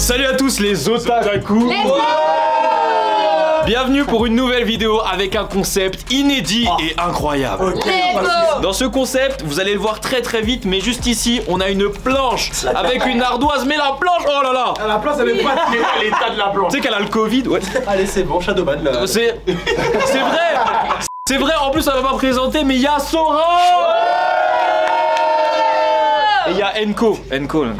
Salut à tous les otaku Bienvenue pour une nouvelle vidéo avec un concept inédit et incroyable. Dans ce concept, vous allez le voir très très vite, mais juste ici, on a une planche avec une ardoise. Mais la planche, oh là là La place, elle est pas l'état de la planche. Tu sais qu'elle a le Covid ouais. Allez, c'est bon, Shadowban là. C'est c'est vrai C'est vrai, en plus, ça va pas présenter, mais il y a Sora Et il y a Enko. Enko. là.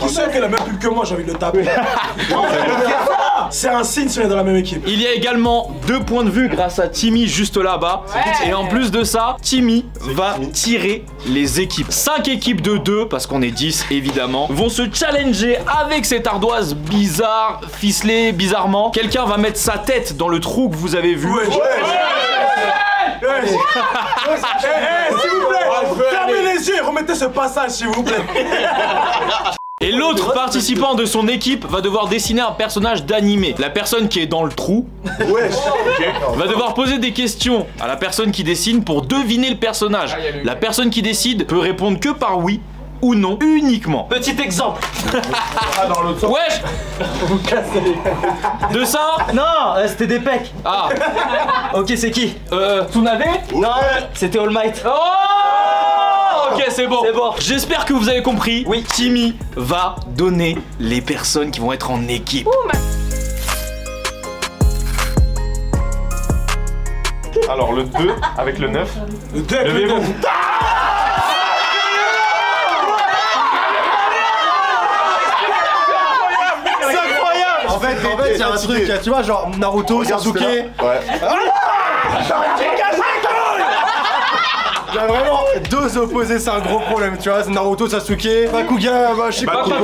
Qui sait qu'elle a même plus que moi, j'ai envie de le taper. C'est un signe si on est dans la même équipe. Il y a également deux points de vue grâce à Timmy juste là-bas. Et en plus de ça, Timmy va tirer les équipes. 5 équipes de 2, parce qu'on est 10 évidemment, vont se challenger avec cette ardoise bizarre, ficelée bizarrement. Quelqu'un va mettre sa tête dans le trou que vous avez vu. Ouais, ouais, Eh, eh, S'il vous plaît, fermez les yeux et remettez ce passage, s'il vous plaît. Et l'autre participant de son équipe va devoir dessiner un personnage d'animé. La personne qui est dans le trou Ouais. va devoir poser des questions à la personne qui dessine pour deviner le personnage. La personne qui décide peut répondre que par oui ou non uniquement. Petit exemple. Ah, dans l'autre sens. Wesh De ça Non, euh, c'était des pecs. Ah Ok, c'est qui Euh Tsunade Non, c'était All Might. Oh Ok c'est bon C'est bon. J'espère que vous avez compris Oui. Timmy va donner les personnes qui vont être en équipe Alors le 2 avec le 9. Le deux avec le Levez-vous. neuf. En fait, en fait, il y a un truc, tu vois, genre Naruto, Sasuke. Ouais. Il y a vraiment deux opposés, c'est un gros problème, tu vois. c'est Naruto, Sasuke, Bakugan, bah, je sais pas.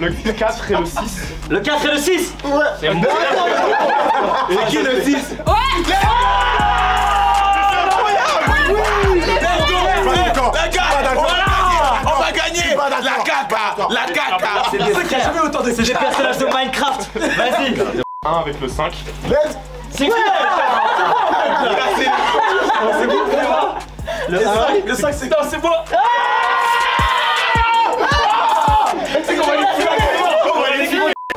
Le 4 et le 6. Le 4 et le 6 Et qui le 6 On va gagner La caca La caca. C'est. Jamais autant de C'est des personnages de Minecraft. Vas-y. 1 avec le 5. C'est quoi Le 5, le 5 c'est Non c'est moi.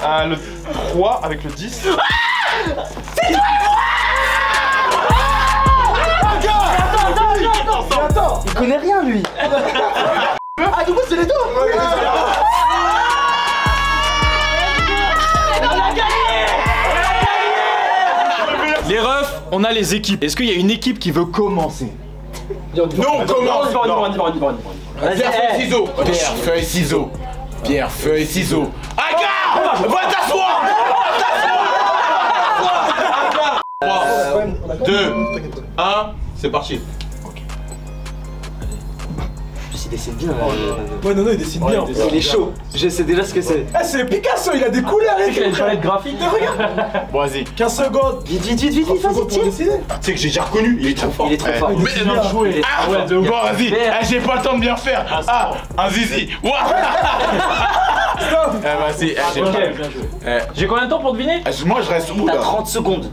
Ah, le 3 avec le 10. Il connaît rien lui. Ah, du coup, c'est les deux. Les refs, on a les équipes. Est-ce qu'il y a une équipe qui veut commencer? Non, comment Vas-y, Pierre, feuille, ciseaux. Pierre, feuille, ciseaux. Pierre, feuille, ciseaux. Aga! Va t'asseoir! Va t'asseoir! 3, 2, 1, c'est parti Il dessine bien. euh, Ouais, non, non, il dessine bien. Il est chaud. Je sais déjà ce que c'est. Eh, c'est Picasso, il a des couleurs et tout. palette graphique Bon, vas-y. 15 secondes. Vite, vite, vite, vite, vite, vas-y, dessiner. Tu sais que j'ai déjà reconnu, il est trop fort Il est trop fort. Il dessine bien. Ah ouais, bon, vas-y Ah, J'ai pas le temps de bien faire Ah, un zizi Ouah Eh, vas-y, eh, j'ai pas- J'ai combien de temps pour deviner Eh, Moi, je reste où T'as là 30 secondes.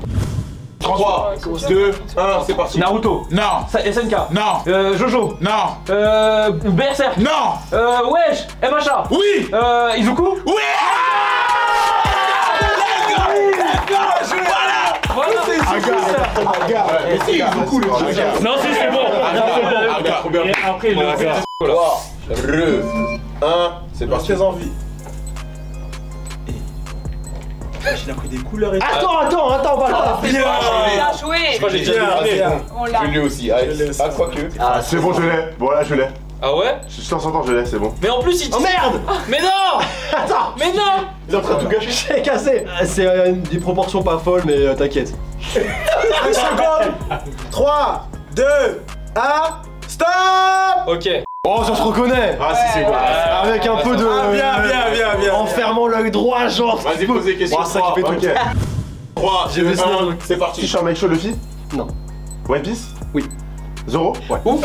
3, 2, 1, c'est parti. Naruto. Non. Sa- SNK Non. Euh, Jojo. Non. Euh, Berserk Non. Euh, Wesh. MHA Oui. Euh, Izuku. Oui. Eh, Si, ils sont cool, le gars. Non si c'est bon trop bien. Et après le... 3, 2, 1, c'est parti. Très envie. Il a pris des couleurs et tout. Attends, attends, attends, on va le Bien. Bien joué j'ai Bien, bien. On l'a Je l'ai aussi, ah, Je ah, quoique. Ah, C'est bon, je l'ai. Voilà, je l'ai. Ah ouais Je t'en entends, je l'ai, c'est bon. Mais en plus il Oh merde Mais non Attends Mais non Il est en train de tout gâcher. J'ai cassé. C'est euh, des proportions pas folles, mais euh, t'inquiète. 5 secondes. 3, 2, 1, stop Ok. Oh, ça se reconnaît Ah, si, c'est bon. Avec un peu de. Ah, bien, bien, bien, bien. Droit, genre. Vas-y, pose des questions. Oh, ça qui fait tout. 3, J'ai vu ça. 1, c'est parti. Tu un Mike Show Luffy Non. One Piece Oui. Zoro Ouais. Oh,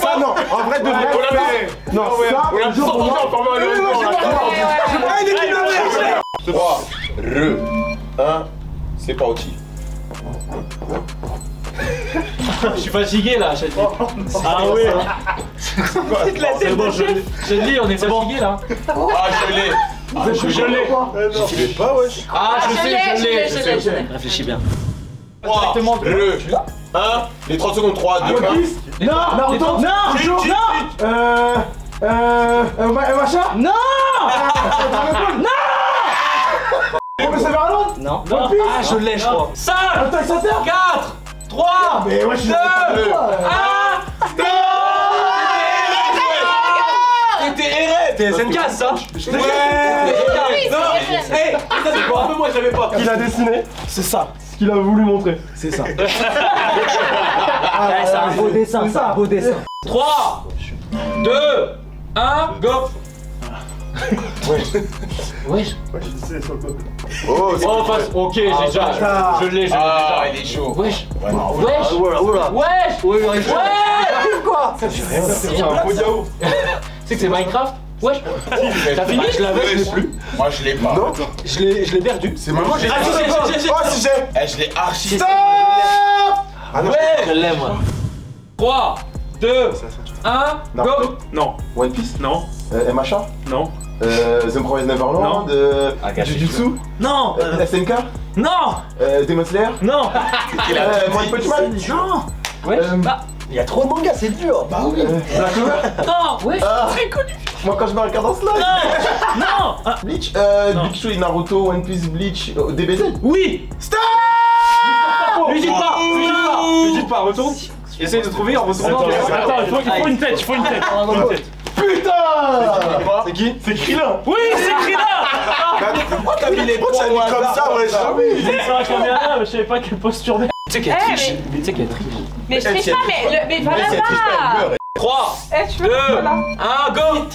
ça non En vrai, de vrai. On l'a fait Non, ça, On l'a un jour, sorti pour moi- en format Non, non, non, j'ai pas- j'ai pas une équipe de merde. 3, re, 1, c'est parti. Je suis fatigué là, Chadli. Ah oui. C'est bon, je Chadli, on est fatigué là. Ah, je l'ai. Ah, je Je l'ai. Tu l'es pas, wesh. Ah, je sais, je l'ai. je l'ai, je l'ai. Réfléchis bien. 3, re, 1, les 30 secondes, 3, 2, 1. Non Naruto Non Non Euh... Euh... Euh... Ma- Machin Non Professeur Vernon Non. Piece Ah, je l'ai, je crois. 5, Hunter x Hunter 4, 3, Mais ouais, je suis... Deux. C'était Eren T'es SNK, ça Oui, c'est vrai. C'est quoi Un peu moi, je l'avais pas. qu'il a dessiné, C'est ça. ce qu'il a voulu montrer. C'est ça. Ah, c'est un beau dessin, c'est un ça. beau dessin. 3, 2, 1, go. Wesh. Oh, c'est Oh, face. Ok, j'ai déjà. Ah. Je l'ai, je l'ai Ah, déjà. il est chaud. Wesh. Ouais. Wesh. Wesh. Oui, oui, oui. C'est un faux yaourt. Tu sais que c'est Minecraft Wesh. T'as fini Je l'avais, je l'ai plus. Moi, je l'ai pas. Je l'ai, je l'ai perdu. C'est moi, j'ai. Ah, si, si. Oh, si j'ai. Eh, je l'ai archi. Ah non, Je l'ai, moi. 3, 2, 1, go. Non. One Piece Non. euh, MHA Non. Euh, The Promised Neverland euh, Jujutsu Non euh, SNK Non euh, Demon Slayer Non euh, One Punch Man Non Wesh. euh, Bah, Il y a trop de mangas, c'est dur Bah oui Black Clover non, wesh. Ah. Moi quand je me regarde en slide Non Ah, Bleach euh, Big Show, Naruto, One Piece, Bleach, euh, DBZ Oui. Stop. Dites pas, lui dites pas, dites pas, retourne. Essaye de trouver en retournant. Attends, il faut, il faut une tête, il faut une tête. il faut une tête. Putain C'est qui C'est Krillin. Oui, c'est Krillin. Pourquoi t'as mis les Pourquoi tu as mis comme ça, wesh je savais pas quelle posture mettre. Tu sais qu'elle Eh, triche. mais- Tu sais qu'elle triche. Mais je triche pas, mais triche pas, elle là-bas meurt. 3, Eh, tu 2, veux voilà. 1, go.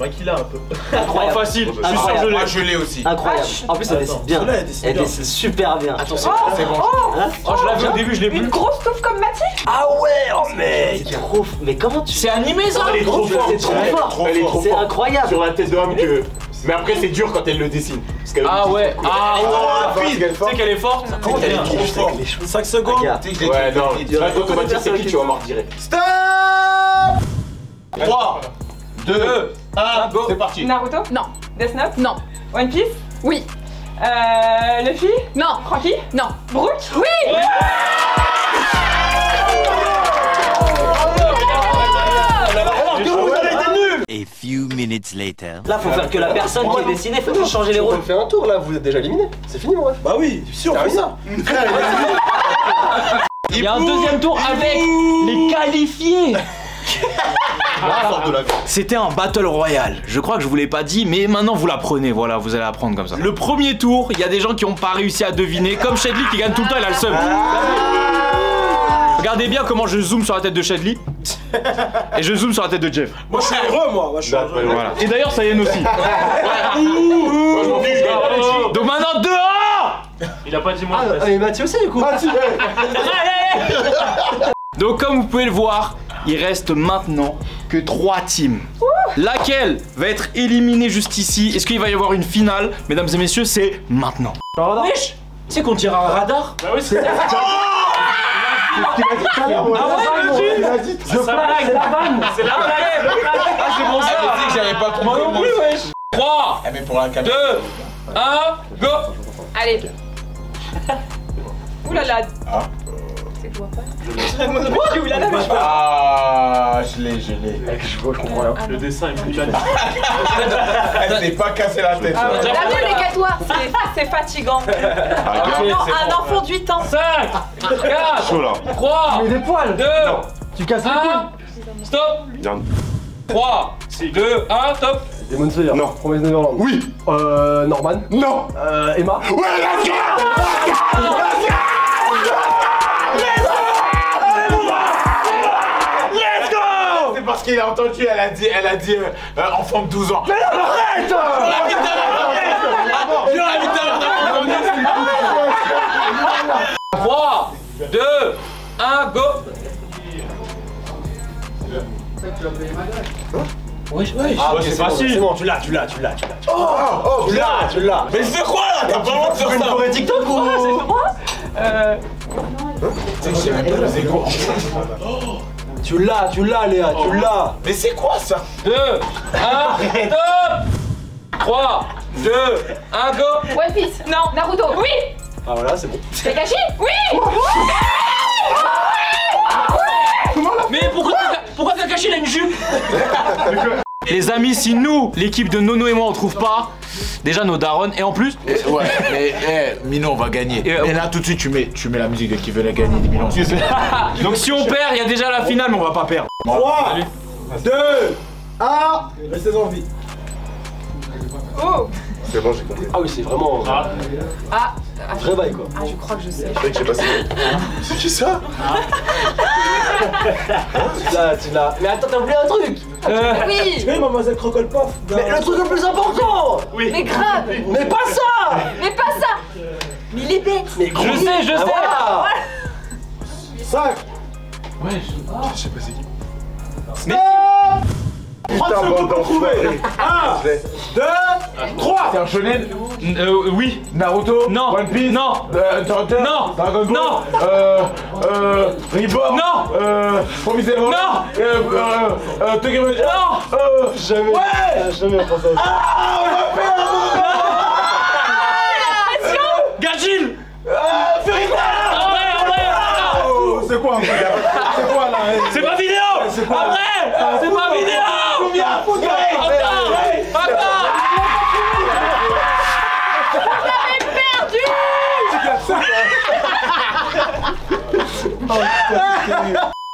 Moi qui l'a un peu. Trop facile. Je suis sûr que je Incroyable. Moi, l'ai. je l'ai aussi. Incroyable. En plus, elle dessine bien. Elle dessine super bien. Attention. C'est bon. Oh, je l'avais au début, je l'ai Une plus. grosse touffe comme Mathis Ah ouais, oh mec C'est trop... Mais comment tu... C'est animé ça Elle est trop forte, c'est trop Elle est fort. trop forte. C'est incroyable. Sur la tête d'homme que. Mais après, c'est dur quand elle le dessine. Parce qu'elle Ah ouais, ah ouais. rapide. Tu sais qu'elle est forte Elle est trop forte. 5 secondes. Tu l'ai Ouais, non. Là, automatique, c'est qui tu vas mort direct. Stop 3, 2, 1, go. C'est parti. Naruto Non. Death Note Non. One Piece Oui. Euh. Luffy Non. Franky Non. Brook Oui. A few minutes later. Là, faut faire que la personne qui est dessinée, faut changer les rôles. On fait un tour là, vous êtes déjà éliminé. C'est fini mon ref. Bah oui, sûr, on fait ça. Il y a un deuxième tour avec les qualifiés. C'était un battle royal. Je crois que je vous l'ai pas dit, mais maintenant vous l'apprenez. Voilà, vous allez apprendre comme ça. Le premier tour, il y a des gens qui ont pas réussi à deviner, comme Shadley qui gagne tout le temps, il a le seum. Regardez bien comment je zoome sur la tête de Shadley et je zoome sur la tête de Jeff. Moi, je suis heureux, moi. Moi, je suis heureux. Voilà. Et d'ailleurs, ça y est, nous aussi. Donc maintenant dehors Il a pas dit moi. Ah, et Mathieu aussi du coup. Donc comme vous pouvez le voir, il reste maintenant que trois teams. Laquelle va être éliminée juste ici? Est-ce qu'il va y avoir une finale? Mesdames et messieurs, c'est maintenant. Wesh Tu sais qu'on dirait un radar? Bah oui, c'est Ah ouais, Il a dit. Je blague C'est la vanne. C'est la blague Ah c'est bon Ah, ça. Que j'avais pas moi wesh. 3, Eh, mais pour la 2, caméra. 1, go. Allez. Ouh là là Ah. C'est quoi pas Ouh là là, mais je Ah, je l'ai, je l'ai. Je vois, je comprends rien. Le dessin est plus belle. Elle s'est pas cassé la tête. Ah. La mieux, les catois. C'est- C'est fatigant. Ah, Un, ok, en- c'est un bon. enfant de 8 ans. 5, 4, Chaud là 3, Mais des poils 2, Tu casses les 1, couilles stop Regarde. 3, 2, 1, top Demon Slayer. Non. Promise Neverland. Oui Euh. Norman. Non Euh. Emma. Ouais, let's go C'est parce qu'il a entendu, elle a dit, elle a dit euh, euh, enfant de 12 ans. Mais non, arrête! Mère 3, 2, 1, go Wesh, wesh Ah, Ouais, c'est facile. C'est bon, tu l'as, tu l'as, tu l'as, tu l'as. Oh, tu l'as, tu l'as. Mais c'est quoi là? T'as pas le droit de faire ça? Pour TikTok ou Ah, c'est moi Euh. Tu l'as, tu l'as, Léa, tu l'as. Mais c'est quoi ça 2, 1, stop 3, 2, 1, go. One Piece. Non. Naruto. Oui. Ah voilà, c'est bon. Kakashi Oui. Mais pourquoi, pourquoi Kakashi il a une jupe Les amis, si nous, l'équipe de Nono et moi, on trouve pas, déjà nos darons, et en plus, Eh, Ouais, mais eh, Mino, on va gagner. Et, euh, Et là, tout de suite, tu mets, tu mets la musique de qui veut la gagner, Mino. donc si on perd, il y a déjà la finale, mais on va pas perdre. 3, 2, 1. Restez en vie. Oh C'est bon, j'ai compris. Ah oui, c'est vraiment. Ah ah, Vrai bail quoi. ah, je crois que je sais. Je croyais que j'ai passé. C'est qui ça? Tu l'as, tu l'as. Mais attends, t'as oublié un truc. Oui Oui, mademoiselle Crocole Puff. Mais le truc le plus important. Mais grave Mais pas ça. Mais pas ça Mais il est bête Mais Je sais, je sais Voilà. 5. Je sais pas c'est qui. Mais- 30 Putain, bande pour trouver. d'enfoirés. 1, Je l'ai. 2, 3. C'est un shonen Euh, oui. Naruto Non. One Piece Non. euh, Hunter Non. Dragon Ball Non. Euh. Euh. Reborn Non. Euh. Promis Zero Non. Euh. Euh. Euh. Tokyo. Non. Euh. Jamais. Ouais Jamais pensé à ça. Ah, on vrai Oh, c'est quoi C'est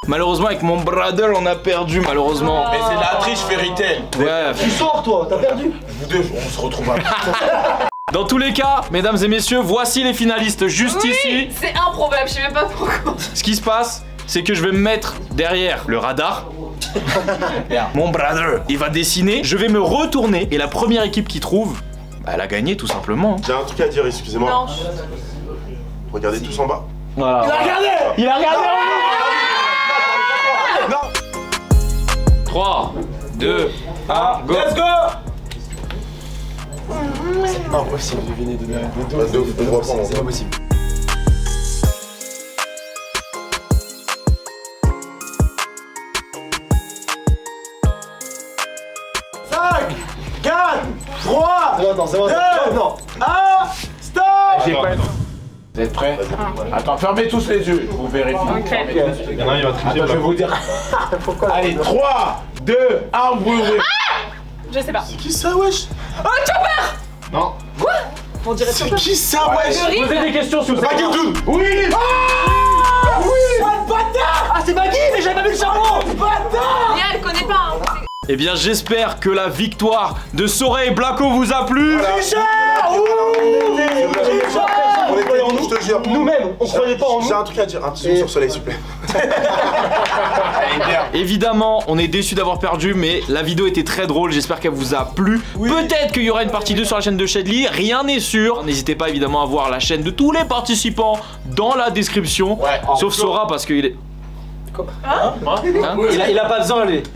Malheureusement avec mon brother on a perdu malheureusement. Mais c'est la triche Fairy Tail Ouais. Tu sors toi, t'as perdu. Vous deux, on se retrouve après. Dans tous les cas, mesdames et messieurs, voici les finalistes juste Oui ici. C'est improbable, je sais même pas pourquoi. Ce qui se passe, c'est que je vais me mettre derrière le radar. Mon brother, il va dessiner, je vais me retourner et la première équipe qui trouve, bah, elle a gagné tout simplement. J'ai un truc à dire, excusez-moi. Regardez tous en bas. Voilà. Il a regardé. Il a regardé 3, 2, 1, go Let's go. C'est impossible de deviner de de de ouf, on voit pas, on C'est pas possible. Cinq, quatre, trois, deux, un, stop J'ai pas Vous êtes prêts Attends, fermez tous les yeux, je vous vérifie. Fermez tous. Il y en a un, il va tricher. Attends, je vais vous dire. Allez, 3, 2, 1, vous ouvrez. Je sais pas. C'est qui ça, wesh Oh, Chopper Non. On dirait C'est qui ça, wesh Posez des questions s'il vous plaît. Oui Ah c'est Maggie, mais j'avais pas vu le charbon Léa, elle connaît pas. hein. Eh bien j'espère que la victoire de Soreille Blaco vous a plu. On est pas en nous, je te jure. Nous-mêmes, on croyait pas en nous. J'ai un truc à dire, un petit zoom sur soleil, s'il vous plaît. Évidemment, on est déçu d'avoir perdu, mais la vidéo était très drôle. J'espère qu'elle vous a plu. Peut-être qu'il y aura une partie 2 sur la chaîne de Shedly. Rien n'est sûr. N'hésitez pas évidemment à voir la chaîne de tous les participants dans la description. Ouais. Sauf Sora parce qu'il est. Hein Il a, il a pas besoin lui.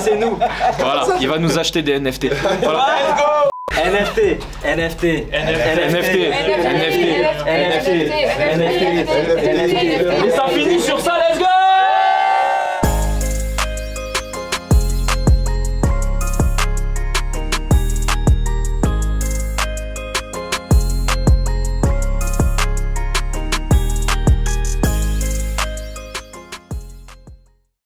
C'est nous. Voilà, il va nous acheter des NFT. Voilà. NFT, NFT, NFT, NFT, NFT, Et ça finit sur ça